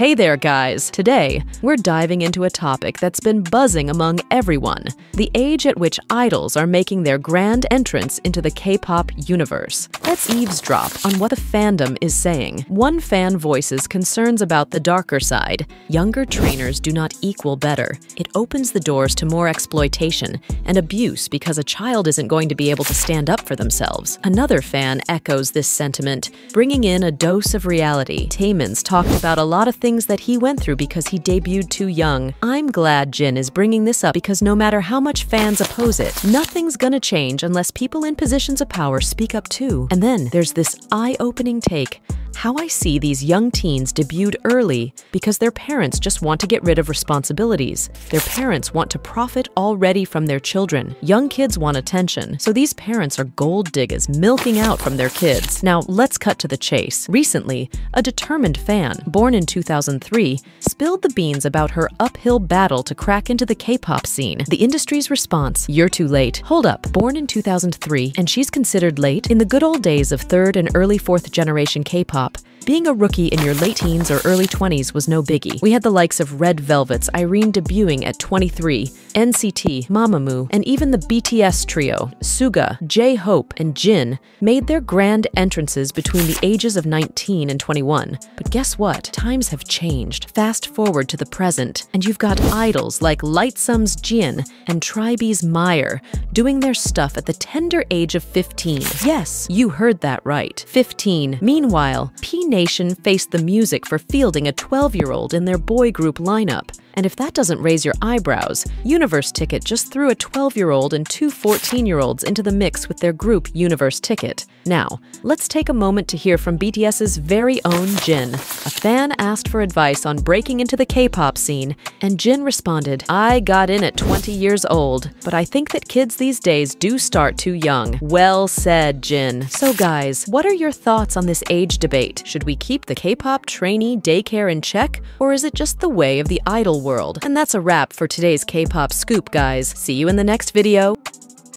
Hey there, guys! Today, we're diving into a topic that's been buzzing among everyone the age at which idols are making their grand entrance into the K pop universe. Let's eavesdrop on what the fandom is saying. One fan voices concerns about the darker side. Younger trainees do not equal better. It opens the doors to more exploitation and abuse because a child isn't going to be able to stand up for themselves. Another fan echoes this sentiment, bringing in a dose of reality. Taemin's talked about a lot of things things that he went through because he debuted too young. I'm glad Jin is bringing this up because no matter how much fans oppose it, nothing's gonna change unless people in positions of power speak up too. And then there's this eye opening take how I see these young teens debuted early because their parents just want to get rid of responsibilities. Their parents want to profit already from their children. Young kids want attention, so these parents are gold diggers milking out from their kids. Now, let's cut to the chase. Recently, a determined fan, born in 2003, spilled the beans about her uphill battle to crack into the K-pop scene. The industry's response, you're too late. Hold up, born in 2003, and she's considered late? In the good old days of third and early fourth generation K-pop, pop. Being a rookie in your late teens or early 20s was no biggie. We had the likes of Red Velvet's Irene debuting at 23, NCT, Mamamoo, and even the BTS trio, Suga, J-Hope, and Jin, made their grand entrances between the ages of 19 and 21. But guess what? Times have changed. Fast forward to the present, and you've got idols like Lightsum's Jian and Tribe's Mire doing their stuff at the tender age of 15. Yes, you heard that right. 15. Meanwhile, P Nation faced the music for fielding a 12 year old in their boy group lineup. And if that doesn't raise your eyebrows, Universe Ticket just threw a 12 year old and two 14 year olds into the mix with their group Universe Ticket. Now, let's take a moment to hear from BTS's very own Jin. A fan asked for advice on breaking into the K pop scene, and Jin responded, I got in at 20 years old, but I think that kids these days do start too young. Well said, Jin. So, guys, what are your thoughts on this age debate? Should we keep the K pop trainee daycare in check, or is it just the way of the idol world? And that's a wrap for today's K pop scoop, guys. See you in the next video.